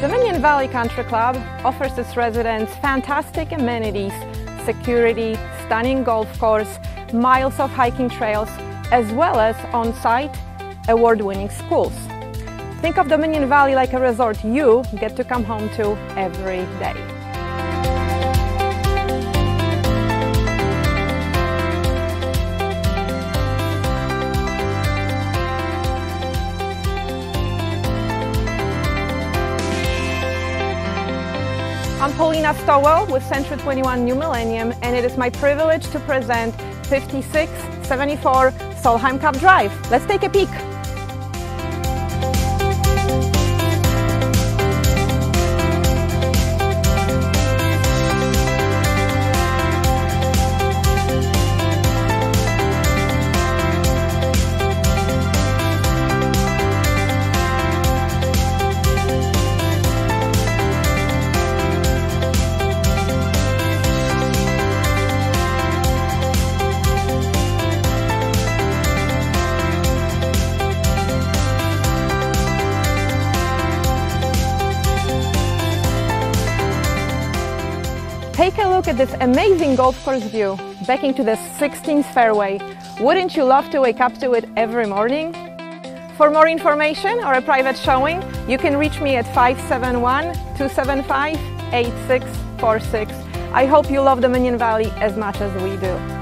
Dominion Valley Country Club offers its residents fantastic amenities, security, stunning golf course, miles of hiking trails, as well as on-site award-winning schools. Think of Dominion Valley like a resort you get to come home to every day. I'm Paulina Stowell with Century 21 New Millennium, and it is my privilege to present 5674 Solheim Cup Drive. Let's take a peek. Take a look at this amazing golf course view, backing to the 16th fairway. Wouldn't you love to wake up to it every morning? For more information or a private showing, you can reach me at 571-275-8646. I hope you love Dominion Valley as much as we do.